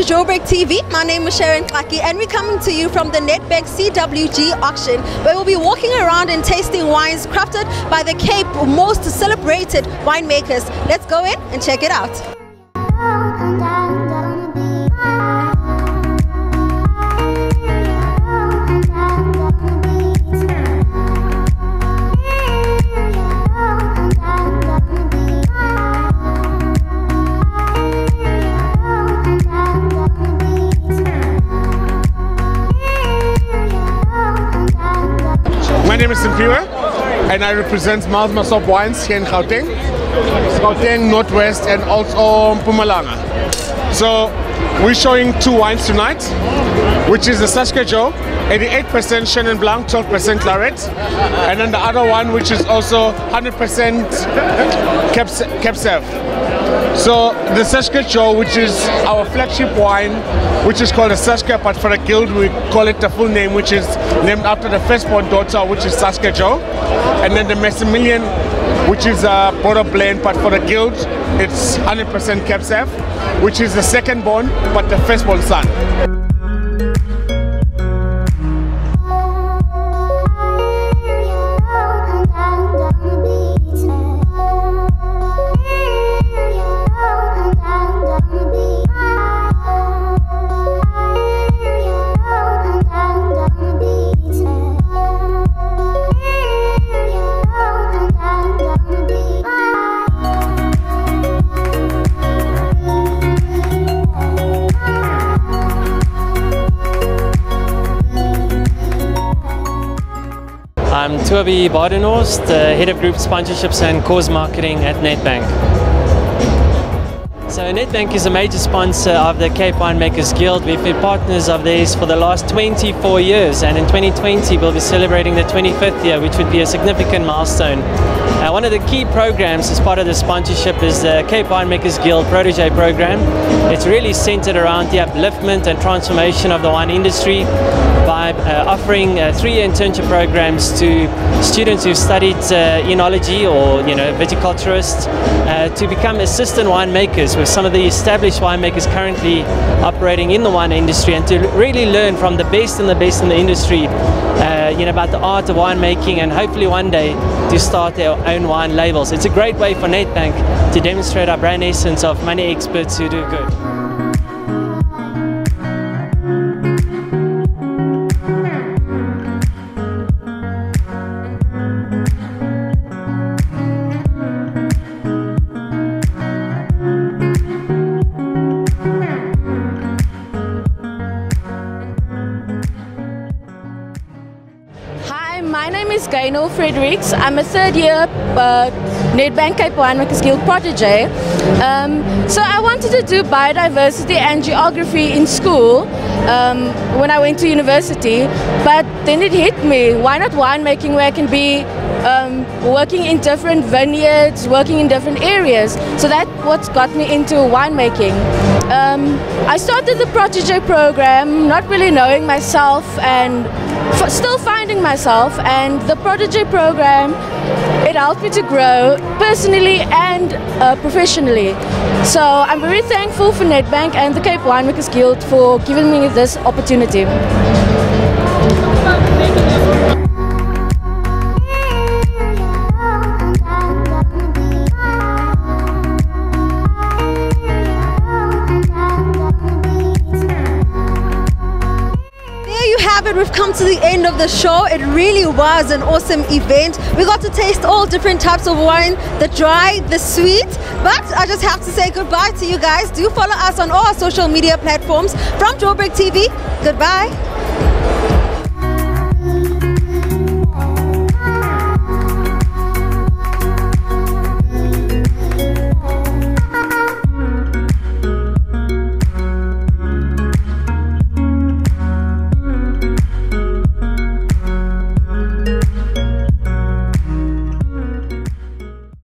Joburg TV. My name is Sharon Xaki and we're coming to you from the Nedbank CWG auction where we'll be walking around and tasting wines crafted by the Cape most celebrated winemakers. Let's go in and check it out. My name is Simpiwe and I represent Miles Mossop Wines here in Gauteng. Gauteng, Northwest and also Mpumalanga. So we're showing two wines tonight, which is the Joe, 88% Chenin Blanc, 12% Clairette, and then the other one which is also 100% Caps- Cab Sauv. So the Joe, which is our flagship wine, which is called the Saskia, but for the guild we call it the full name, which is named after the firstborn daughter, which is Joe, and then the Maximilian, which is a Bordeaux blend, but for the guild it's 100% Cab Sauv, which is the second born, but the firstborn son. I'm Toby Badenhorst, the Head of Group Sponsorships and Cause Marketing at Nedbank. So Nedbank is a major sponsor of the Cape Winemakers Guild. We've been partners of theirs for the last 24 years and in 2020 we'll be celebrating the 25th year which would be a significant milestone. Uh, one of the key programs as part of the sponsorship is the Cape Winemakers Guild Protege program. It's really centered around the upliftment and transformation of the wine industry by uh, offering uh, three-year internship programs to students who've studied uh, enology or you know viticulturists uh, to become assistant winemakers with some of the established winemakers currently operating in the wine industry and to really learn from the best and the best in the industry uh, Uh, you know about the art of winemaking and hopefully one day to start their own wine labels. It's a great way for Nedbank to demonstrate our brand essence of money experts who do good. My name is Gaynor Fredericks. I'm a third year uh, Nedbank Cape Winemakers Guild protege. Um, so I wanted to do biodiversity and geography in school um, when I went to university, but then it hit me. Why not winemaking where I can be um, working in different vineyards, working in different areas. So that's what got me into winemaking. Um, I started the protege program not really knowing myself and still finding myself and the protege program it helped me to grow personally and uh, professionally so i'm very thankful for nedbank and the cape winemakers guild for giving me this opportunity Have it. We've come to the end of the show. It really was an awesome event. We got to taste all different types of wine the dry, the sweet. But I just have to say goodbye to you guys. Do follow us on all our social media platforms from Joburg TV. Goodbye.